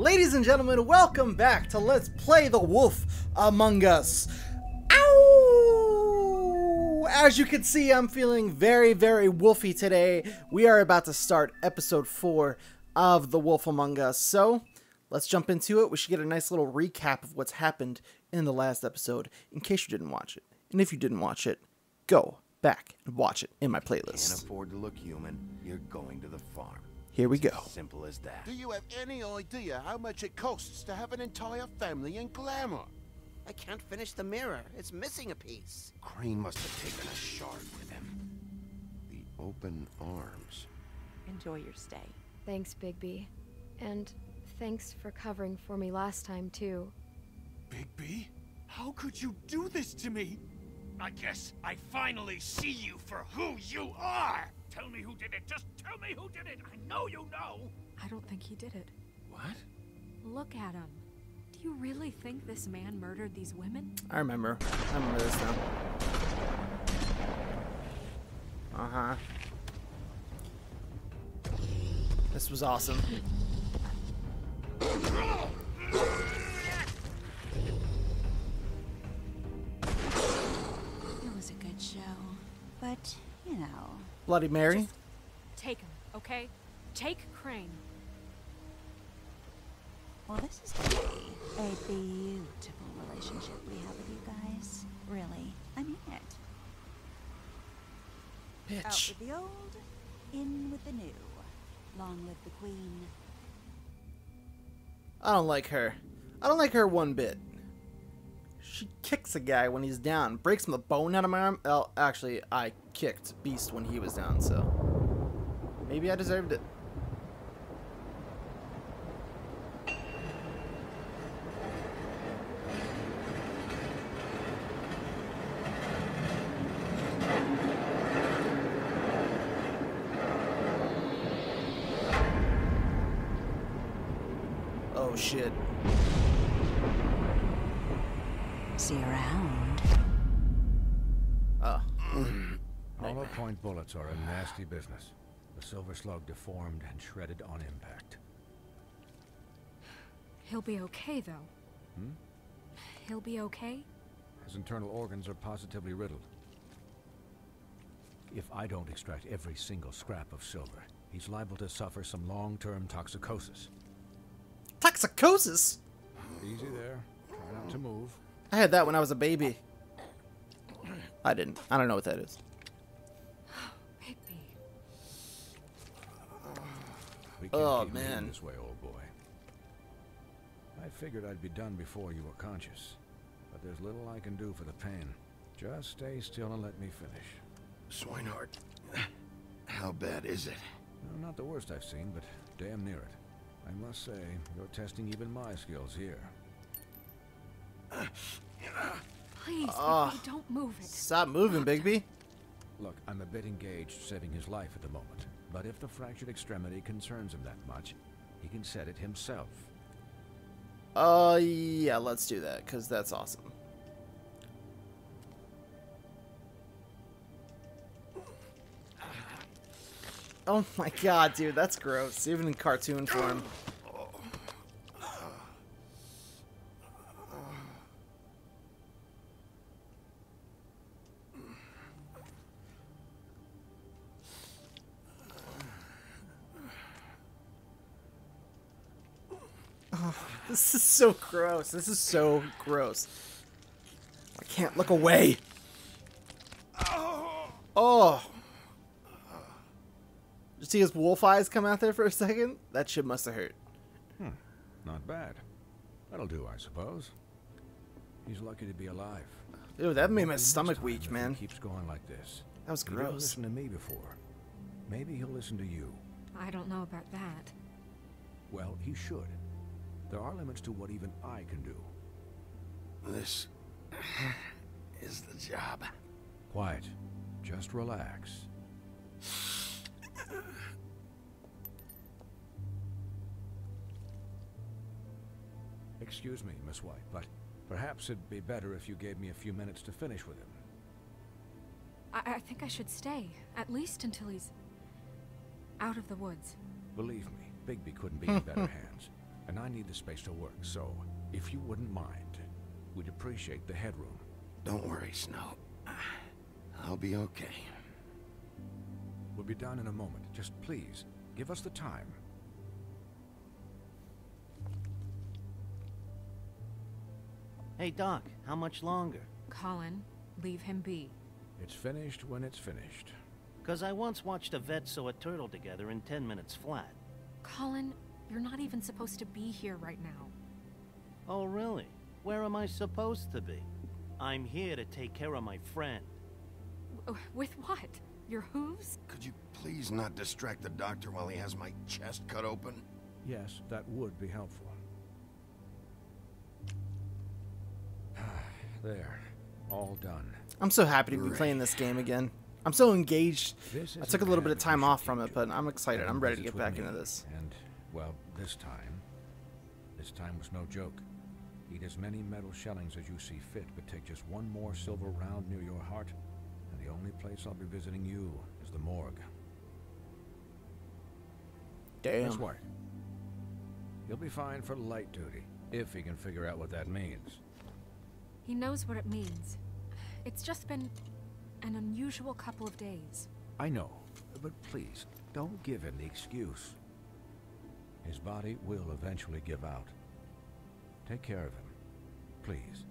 Ladies and gentlemen, welcome back to Let's Play the Wolf Among Us. Ow! As you can see, I'm feeling very, very wolfy today. We are about to start episode 4 of The Wolf Among Us. So, let's jump into it. We should get a nice little recap of what's happened in the last episode in case you didn't watch it. And if you didn't watch it, go back and watch it in my Can't playlist. afford to look human. You're going to the farm. Here we go. Simple as that. Do you have any idea how much it costs to have an entire family in Glamour? I can't finish the mirror. It's missing a piece. Crane must have taken a shard with him. The open arms. Enjoy your stay. Thanks, Bigby. And thanks for covering for me last time, too. Bigby, how could you do this to me? I guess I finally see you for who you are! Tell me who did it, just tell me who did it! I know you know! I don't think he did it. What? Look at him. Do you really think this man murdered these women? I remember. I remember this now. Uh huh. This was awesome. Bloody Mary. Take him, okay? Take Crane. well, this is gonna be a beautiful relationship we have with you guys. Really. I mean it. Out Bitch. with the old, in with the new. Long live the queen. I don't like her. I don't like her one bit. She kicks a guy when he's down, breaks him the bone out of my arm. Well, actually, I kicked Beast when he was down, so maybe I deserved it. Oh shit. See around. Oh. Hollow point bullets are a nasty business. The silver slug deformed and shredded on impact. He'll be okay, though. Hmm? He'll be okay? His internal organs are positively riddled. If I don't extract every single scrap of silver, he's liable to suffer some long-term toxicosis. Toxicosis? Easy there. Try not to move. I had that when I was a baby. I didn't. I don't know what that is. Bigby. Oh, man. this way, old boy. I figured I'd be done before you were conscious, but there's little I can do for the pain. Just stay still and let me finish. Swineheart. How bad is it? No, not the worst I've seen, but damn near it. I must say, you're testing even my skills here. Please, Ah. Bigby, don't move it. Stop moving, Bigby. Look, I'm a bit engaged saving his life at the moment, but if the fractured extremity concerns him that much, he can set it himself. Uh, yeah, let's do that, because that's awesome. Oh my god, dude, that's gross. Even in cartoon form. So gross. This is so gross. I can't look away. Oh. Did you see his wolf eyes come out there for a second? That shit must have hurt. Hmm. Not bad. That'll do, I suppose. He's lucky to be alive. Dude, that made my stomach weak, if he man. keeps going like this. That was He didn't gross. listen to me before. Maybe he'll listen to you. I don't know about that. Well, he should. There are limits to what even I can do. This is the job. Quiet. Just relax. Excuse me, Miss White, but perhaps it'd be better if you gave me a few minutes to finish with him. I, I think I should stay, at least until he's out of the woods. Believe me, Bigby couldn't be in better hands. And I need the space to work, so if you wouldn't mind, we'd appreciate the headroom. Don't worry, Snow. I'll be okay. We'll be down in a moment. Just please, give us the time. Hey, Doc, how much longer? Colin, leave him be. It's finished when it's finished. Because I once watched a vet sew a turtle together in 10 minutes flat. Colin, you're not even supposed to be here right now. Oh, really? Where am I supposed to be? I'm here to take care of my friend. W- With what? Your hooves? Could you please not distract the doctor while he has my chest cut open? Yes, that would be helpful. there. All done. I'm so happy to be playing this game again. I'm so engaged. I took a a little bit of time off from it, but I'm excited. I'm ready to get with back into this. And, well, this time... This time was no joke. Eat as many metal shellings as you see fit, but take just one more silver round near your heart, and the only place I'll be visiting you is the morgue. Damn. Miss White. He'll be fine for light duty, if he can figure out what that means. He knows what it means. It's just been an unusual couple of days. I know, but please, don't give him the excuse. His body will eventually give out. Take care of him, please.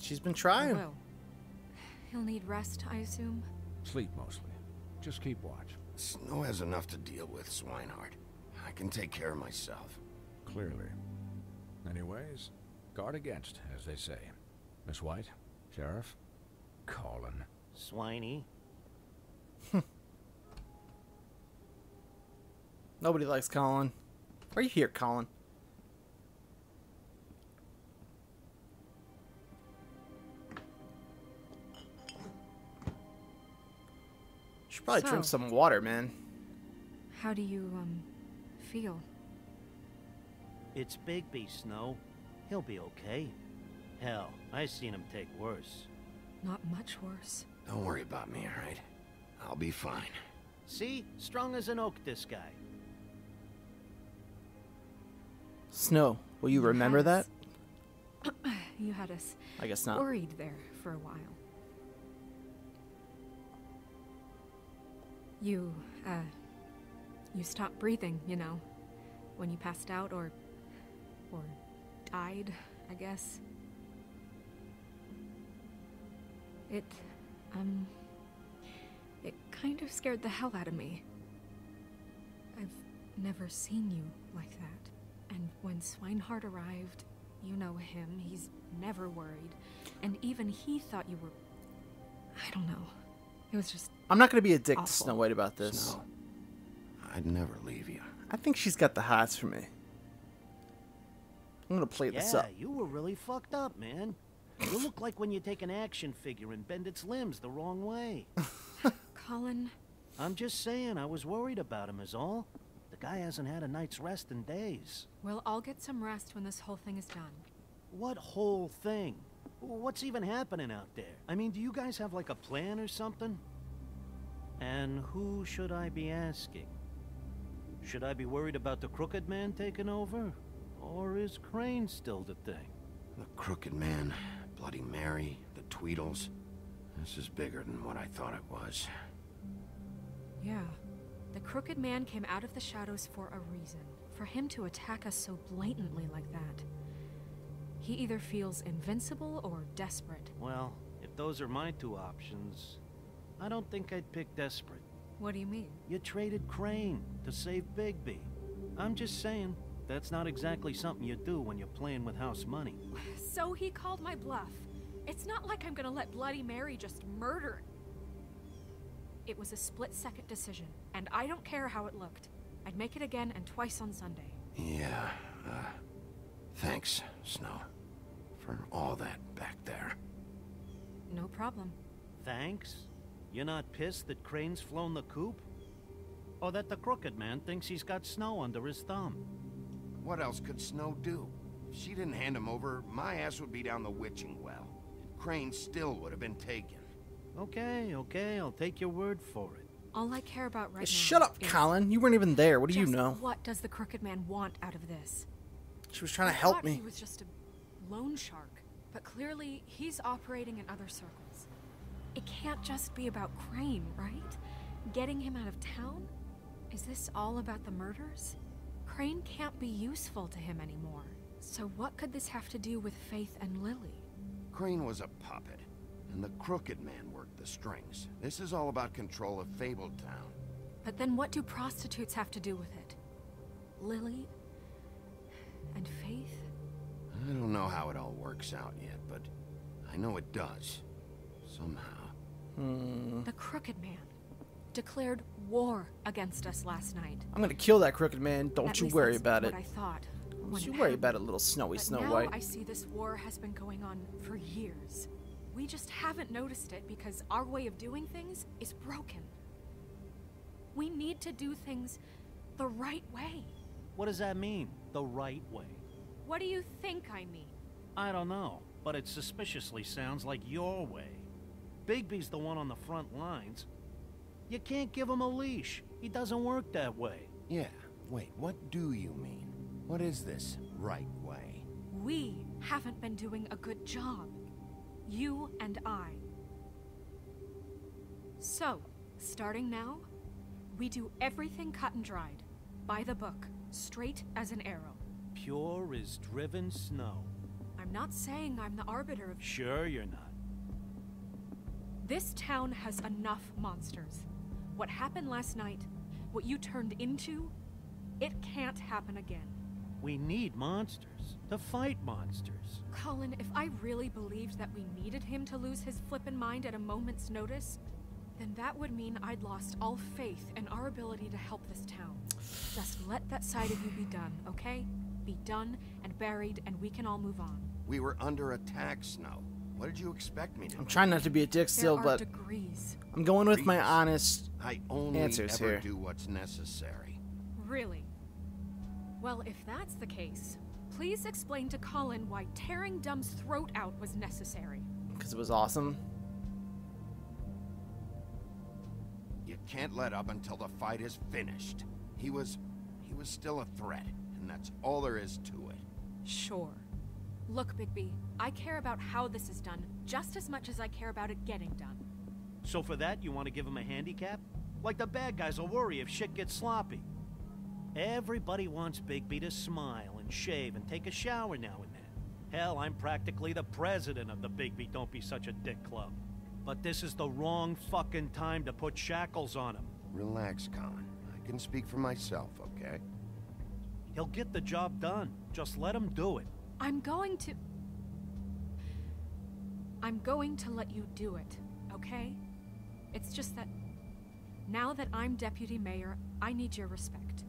She's been trying. will. He'll need rest, I assume. Sleep mostly. Just keep watch. Snow has enough to deal with, Swineheart. I can take care of myself. Clearly. Anyways, guard against, as they say. Miss White, Sheriff, Colin. Swiney. Nobody likes Colin. Why are you here, Colin? Should probably drink some water, man. How do you, um, feel? It's Bigby, Snow. He'll be okay. Hell, I seen him take worse. Not much worse. Don't worry about me, alright? I'll be fine. See? Strong as an oak, this guy. Snow, will you remember that? You had us I guess not. worried there for a while. You, uh, you stopped breathing, you know, when you passed out or, or died, I guess. It, um, it kind of scared the hell out of me. I've never seen you like that. And when Swineheart arrived, you know him, he's never worried. And even he thought you were. I don't know. It was just. I'm not gonna be a dick to Snow White about this. Snow, I'd never leave you. I think she's got the hots for me. I'm gonna play this up. Yeah, you were really fucked up, man. You look like when you take an action figure and bend its limbs the wrong way. Colin, I'm just saying, I was worried about him, is all. The guy hasn't had a night's rest in days. we'll all get some rest when this whole thing is done. What whole thing? What's even happening out there? I mean, do you guys have like a plan or something? And who should I be asking? Should I be worried about the Crooked Man taking over? Or is Crane still the thing? The Crooked Man, Bloody Mary, the Tweedles. This is bigger than what I thought it was. Yeah. The Crooked Man came out of the shadows for a reason. For him to attack us so blatantly like that. He either feels invincible or desperate. Well, if those are my two options, I don't think I'd pick desperate. What do you mean? You traded Crane to save Bigby. I'm just saying, that's not exactly something you do when you're playing with house money. So he called my bluff. It's not like I'm gonna let Bloody Mary just murder. It was a split second decision, and I don't care how it looked. I'd make it again and twice on Sunday. Yeah, uh, thanks, Snow, for all that back there. No problem. Thanks? You're not pissed that Crane's flown the coop? Or that the Crooked Man thinks he's got snow under his thumb? What else could Snow do? If she didn't hand him over, my ass would be down the witching well. And Crane still would have been taken. Okay, okay, I'll take your word for it. All I care about right now. Shut up, is Colin. You weren't even there. What do you know? What does the crooked man want out of this? She was trying to I help thought me. He was just a loan shark, but clearly he's operating in other circles. It can't just be about Crane, right? Getting him out of town? Is this all about the murders? Crane can't be useful to him anymore. So what could this have to do with Faith and Lily? Crane was a puppet, and the Crooked Man worked the strings. This is all about control of Fabletown. But then what do prostitutes have to do with it? Lily? And Faith? I don't know how it all works out yet, but I know it does. Somehow. Hmm. The Crooked Man declared war against us last night. I'm gonna kill that crooked man. Don't At you worry that's about it. What I thought. Don't you worry happened. about it, little snowy But Snow now White. I see this war has been going on for years. We just haven't noticed it because our way of doing things is broken. We need to do things the right way. What does that mean? The right way? What do you think I mean? I don't know, but it suspiciously sounds like your way. Bigby's the one on the front lines. You can't give him a leash. He doesn't work that way. Yeah, wait, what do you mean? What is this right way? We haven't been doing a good job. You and I. So, starting now, we do everything cut and dried, by the book, straight as an arrow. Pure as driven snow. I'm not saying I'm the arbiter of. Sure you're not. This town has enough monsters. What happened last night, what you turned into, it can't happen again. We need monsters. To fight monsters. Colin, if I really believed that we needed him to lose his flippin' mind at a moment's notice, then that would mean I'd lost all faith in our ability to help this town. Just let that side of you be done, okay? Be done and buried, and we can all move on. We were under attack, Snow. What did you expect me to I'm trying not to be a dick still, there are but degrees. I'm going with my Degrees. honest. I only answers ever here. do what's necessary. Really? Well, if that's the case, please explain to Colin why tearing Dum's throat out was necessary. Because it was awesome. You can't let up until the fight is finished. He was... he was still a threat, and that's all there is to it. Sure. Look, Bigby, I care about how this is done just as much as I care about it getting done. So for that, you want to give him a handicap? Like the bad guys will worry if shit gets sloppy. Everybody wants Bigby to smile and shave and take a shower now and then. Hell, I'm practically the president of the Bigby Don't Be Such a Dick Club. But this is the wrong fucking time to put shackles on him. Relax, Colin. I can speak for myself, okay? He'll get the job done. Just let him do it. I'm going to. I'm going to let you do it, okay? It's just that. Now that I'm deputy mayor, I need your respect.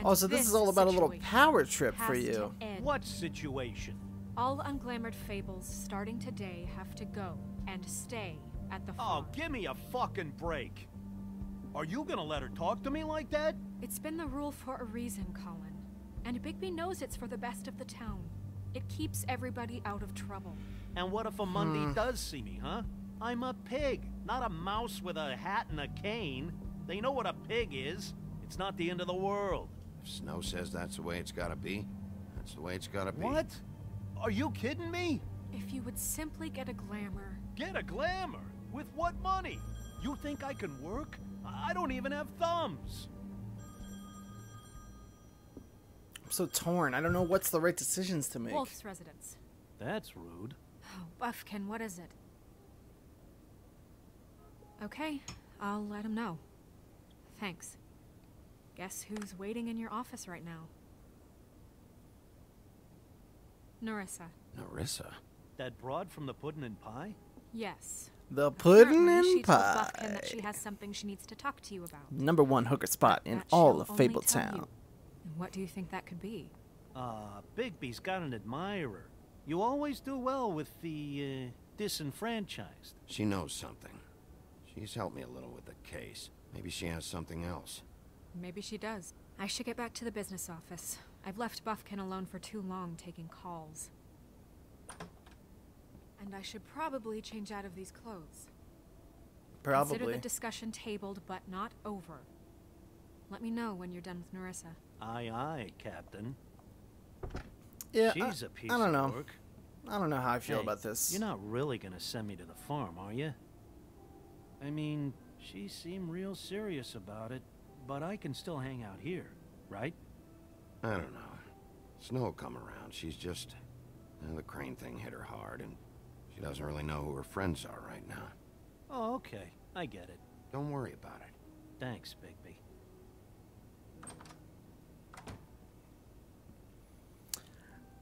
And Oh, so this is all about a little power trip for you. What situation? All unglamored fables starting today have to go and stay at the Oh, give me a fucking break. Are you gonna let her talk to me like that? It's been the rule for a reason, Colin. And Bigby knows it's for the best of the town. It keeps everybody out of trouble. And what if a Mundy Hmm. does see me, huh? I'm a pig, not a mouse with a hat and a cane. They know what a pig is. It's not the end of the world. If Snow says that's the way it's gotta be, that's the way it's gotta be. What? Are you kidding me? If you would simply get a glamour. Get a glamour? With what money? You think I can work? I don't even have thumbs. I'm so torn. I don't know what's the right decisions to make. Wolf's residence. That's rude. Oh, Buffkin, what is it? Okay, I'll let him know. Thanks. Guess who's waiting in your office right now? Nerissa. Nerissa? That broad from the puddin' and pie? Yes. The pudding Apparently, and she told Buffkin pie. that she has something she needs to talk to you about. Number one hooker spot in That all of only Fable. Town. And what do you think that could be? Uh, Bigby's got an admirer. You always do well with the, uh, disenfranchised. She knows something. She's helped me a little with the case. Maybe she has something else. Maybe she does. I should get back to the business office. I've left Buffkin alone for too long taking calls. And I should probably change out of these clothes. Probably. Consider the discussion tabled but not over. Let me know when you're done with Nerissa. Aye, aye, Captain. Yeah, She's I, a piece I don't know. of work. I don't know how I feel Hey, about this. You're not really gonna send me to the farm, are you? I mean, she seemed real serious about it, but I can still hang out here, right? I don't know. Snow will come around. She's just... the crane thing hit her hard, and she doesn't really know who her friends are right now. Oh, okay. I get it. Don't worry about it. Thanks, Bigby.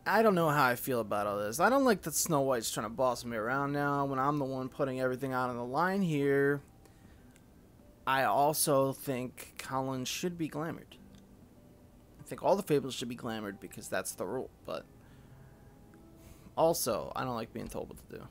I don't know how I feel about all this. I don't like that Snow White's trying to boss me around now when I'm the one putting everything out on the line here. I also think Colin should be glamored. I think all the fables should be glamored because that's the rule, but also, I don't like being told what to do.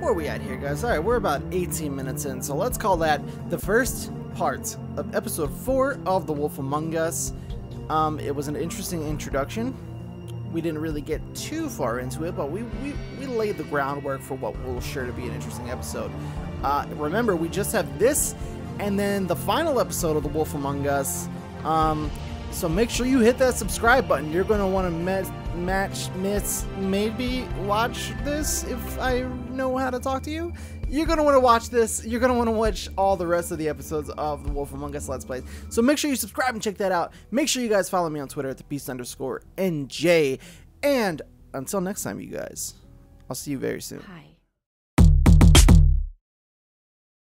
Where are we at here, guys? All right, we're about 18 minutes in, so let's call that the first part of episode 4 of The Wolf Among Us. Um, it was an interesting introduction. We didn't really get too far into it, but we, we, we laid the groundwork for what will sure to be an interesting episode. Uh, remember, we just have this and then the final episode of The Wolf Among Us. Um, so make sure you hit that subscribe button. You're going to want to match, miss, maybe watch this if I know how to talk to you. You're going to want to watch this. You're going to want to watch all the rest of the episodes of The Wolf Among Us Let's Plays. So make sure you subscribe and check that out. Make sure you guys follow me on Twitter at the beast underscore NJ. And until next time, you guys, I'll see you very soon. Hi.